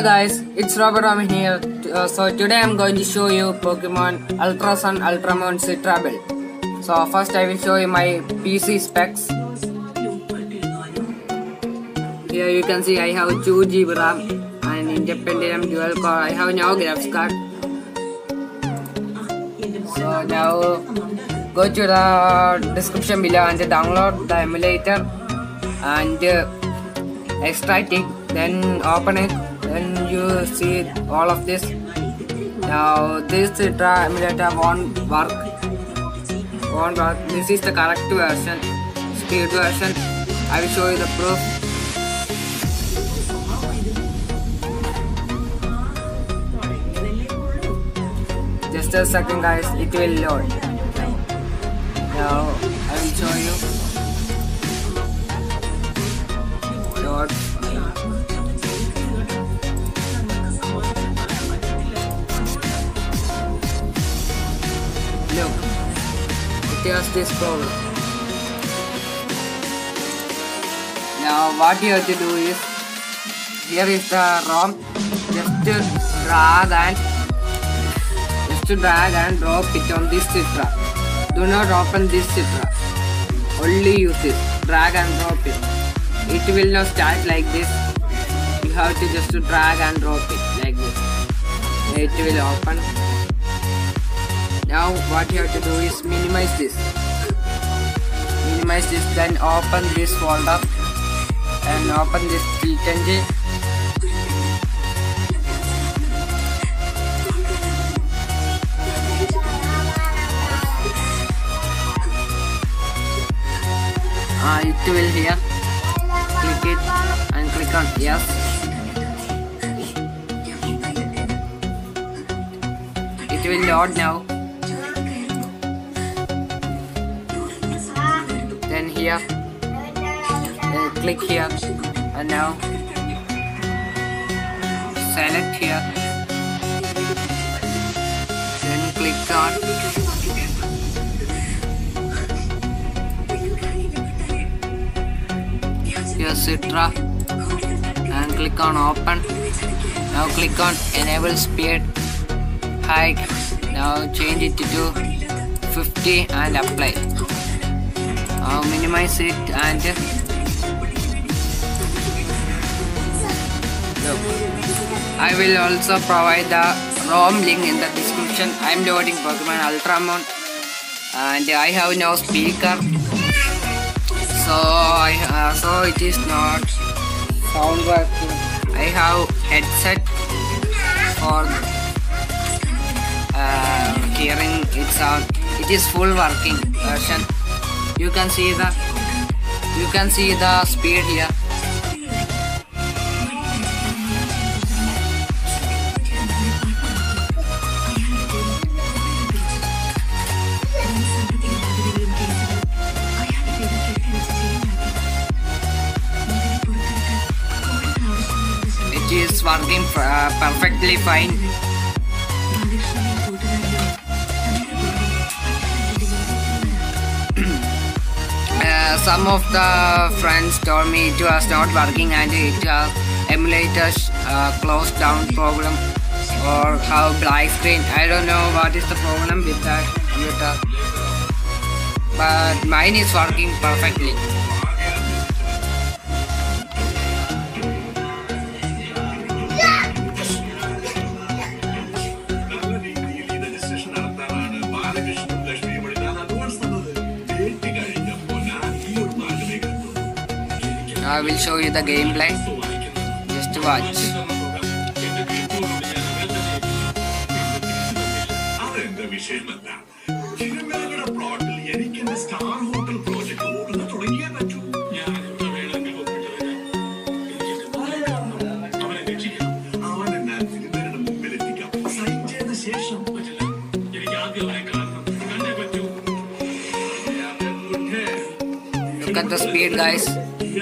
Hello guys, it's Robo Robin here. Uh, so today I'm going to show you Pokemon Ultra Sun Ultra Ultramon Citra build. So first I will show you my PC specs. Here you can see I have 2 GB RAM and independent dual core. I have no graphics card. So now go to the description below and download the emulator and uh, extract it then open it then you see all of this. Now this emulator won't work won't work this is the correct version speed version. I will show you the proof. Just a second guys it will load. Now I will show you has this problem. Now what you have to do is, here is the ROM, just to drag and just to drag and drop it on this Citra. Do not open this Citra. Only use this. Drag and drop it. It will not start like this. You have to just to drag and drop it like this. It will open now what you have to do is minimize this. Minimize this then open this folder. And open this engine uh, it will here. Click it and click on yes. It will load now click here. And now select here. Then click on. Here Citra and click on open. Now click on enable speed hike. Now change it to 50 and apply uh, minimize it and look I will also provide the ROM link in the description. I am loading Pokemon Ultra Moon and I have no speaker so I uh, so it is not sound working I have headset for uh, hearing it sound it is full working version you can see the you can see the speed here. It is working uh, perfectly fine some of the friends told me it was not working and it uh, emulator uh, closed down problem or how black screen I don't know what is the problem with that computer but mine is working perfectly I will show you the gameplay. Just watch. Look at the speed guys. It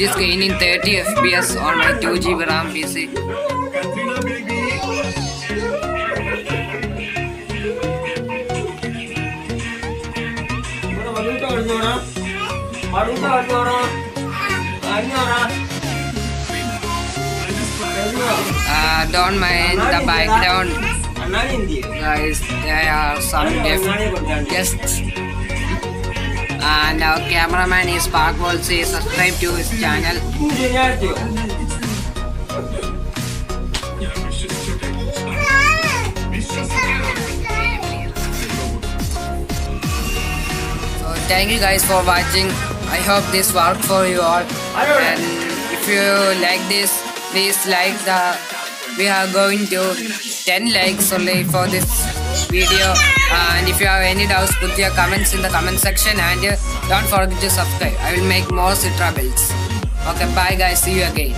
is gaining 30 FPS on my 2 GB RAM PC. Uh, don't mind the background guys there are some guests And our cameraman is Park Say Subscribe to his channel. So thank you guys for watching. I hope this worked for you all. And if you like this, please like the we are going to 10 likes only for this video. And if you have any doubts, put your comments in the comment section. And uh, don't forget to subscribe. I will make more Citra builds. Okay, bye guys. See you again.